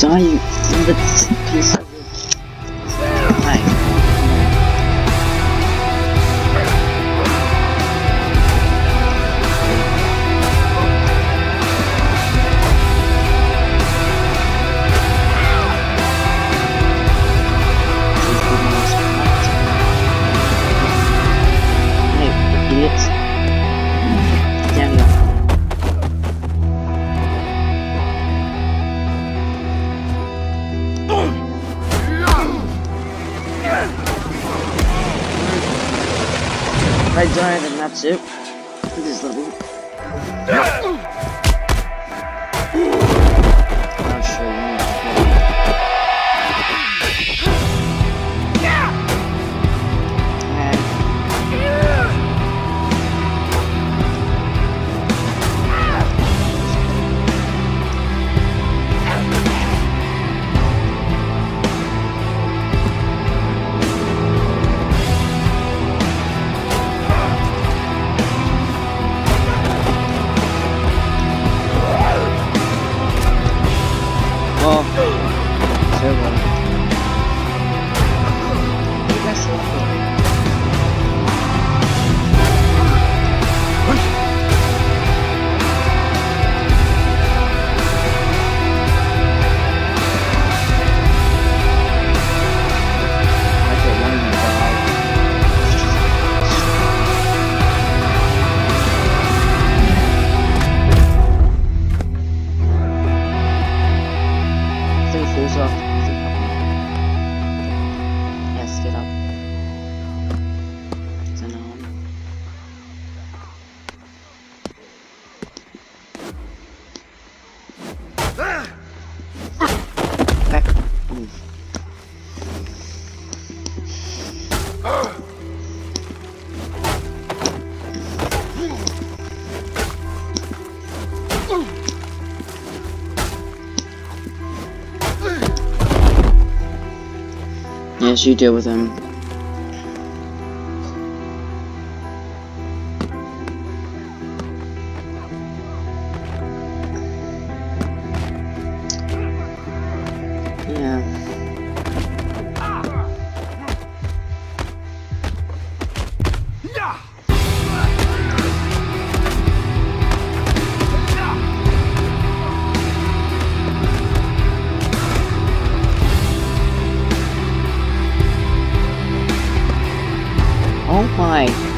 dying. In the piece I die, then that's it. This level. Yeah. as you deal with them. Oh my